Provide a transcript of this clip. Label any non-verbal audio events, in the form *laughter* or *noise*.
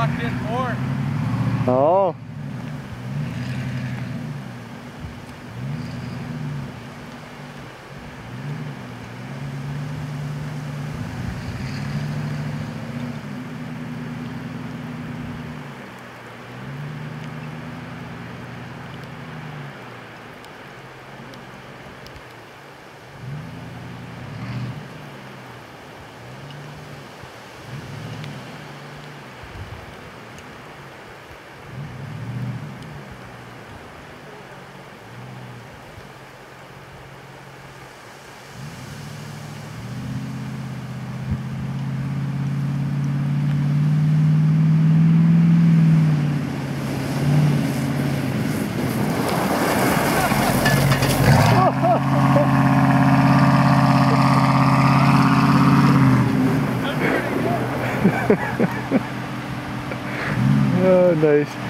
locked in. Oh. *laughs* oh, nice.